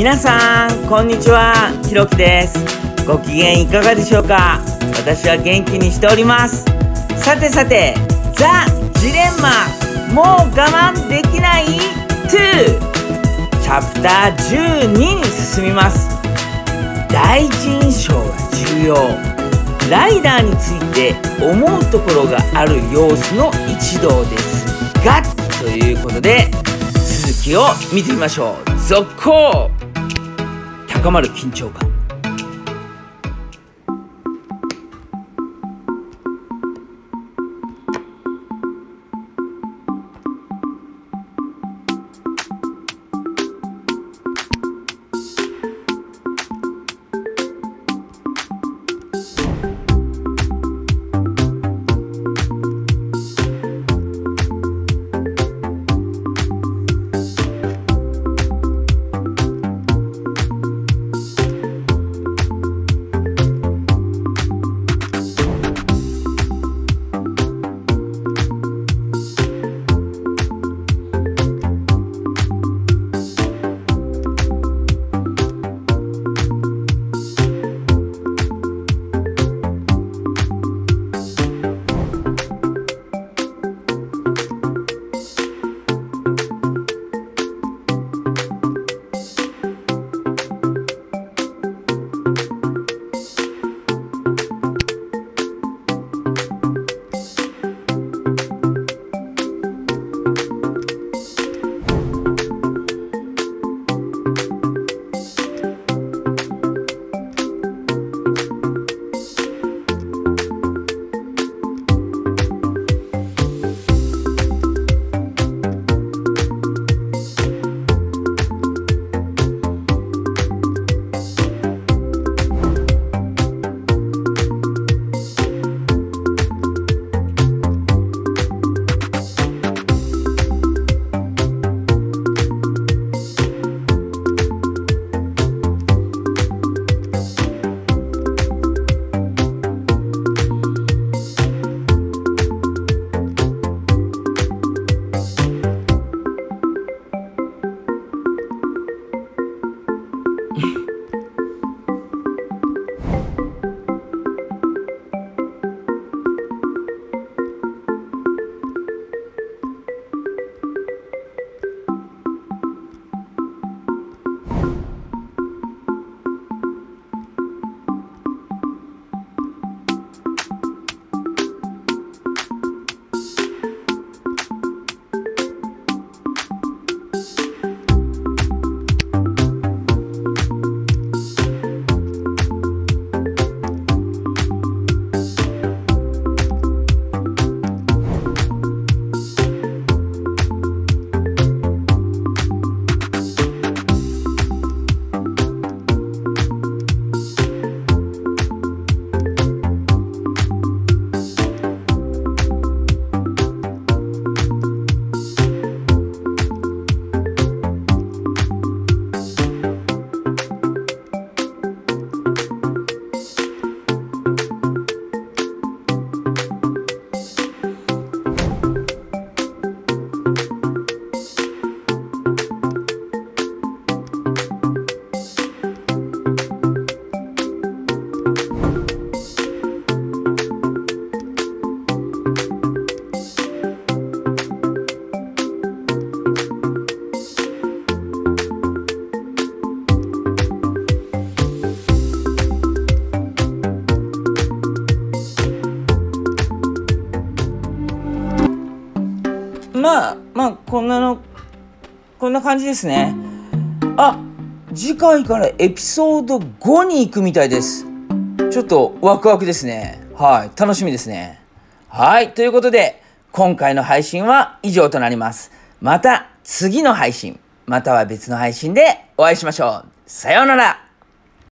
皆さんこんにちは。ひろきです。ご機嫌いかがでしょうか？私は元気にしております。さてさてザ・ジレンマもう我慢できない？2チャプター12に進みます。第一印象は重要。ライダーについて思うところがある様子の一同です。がということで続きを見てみましょう。続行。高まる緊張感。まあまあこんなのこんな感じですね。あ次回からエピソード5に行くみたいです。ちょっとワクワクですね。はい楽しみですね。はいということで今回の配信は以上となります。また次の配信または別の配信でお会いしましょう。さようなら。